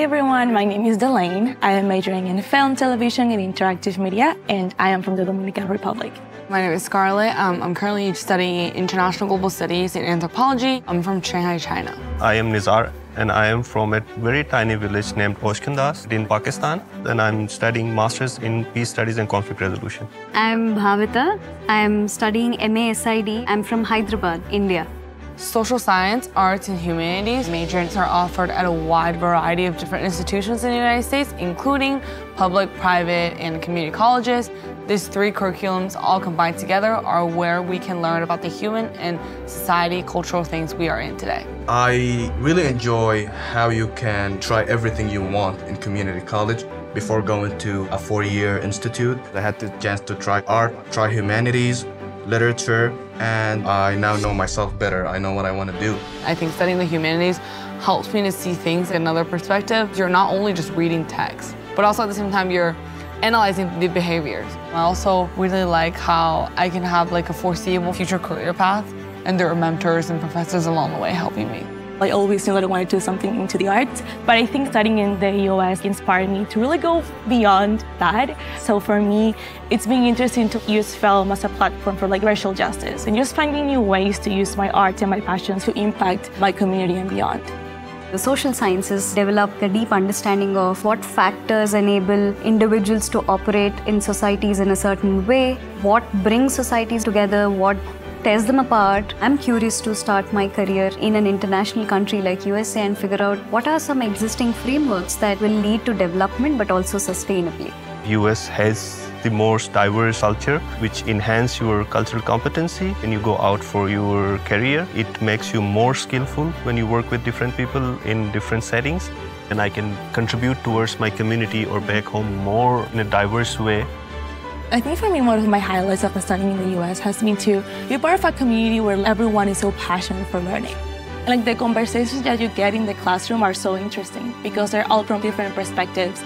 Hi everyone, my name is Delaine. I am majoring in film, television, and interactive media, and I am from the Dominican Republic. My name is Scarlett. Um, I'm currently studying International Global Studies and Anthropology. I'm from Shanghai, China. I am Nizar and I am from a very tiny village named Oshkandas in Pakistan. And I'm studying Masters in Peace Studies and Conflict Resolution. I'm Bhavitha. I'm studying MA SID. I'm from Hyderabad, India. Social science, arts, and humanities majors are offered at a wide variety of different institutions in the United States, including public, private, and community colleges. These three curriculums all combined together are where we can learn about the human and society cultural things we are in today. I really enjoy how you can try everything you want in community college before going to a four-year institute. I had the chance to try art, try humanities, literature, and I now know myself better. I know what I want to do. I think studying the humanities helps me to see things in another perspective. You're not only just reading text, but also at the same time you're analyzing the behaviors. I also really like how I can have like a foreseeable future career path and there are mentors and professors along the way helping me. I always knew that I wanted to do something into the arts, but I think studying in the US inspired me to really go beyond that. So for me, it's been interesting to use film as a platform for like racial justice and just finding new ways to use my art and my passions to impact my community and beyond. The social sciences develop a deep understanding of what factors enable individuals to operate in societies in a certain way, what brings societies together, what tears them apart. I'm curious to start my career in an international country like USA and figure out what are some existing frameworks that will lead to development but also sustainably. US has the most diverse culture which enhance your cultural competency when you go out for your career. It makes you more skillful when you work with different people in different settings and I can contribute towards my community or back home more in a diverse way I think for me, one of my highlights of studying in the US has been to be part of a community where everyone is so passionate for learning. Like the conversations that you get in the classroom are so interesting because they're all from different perspectives.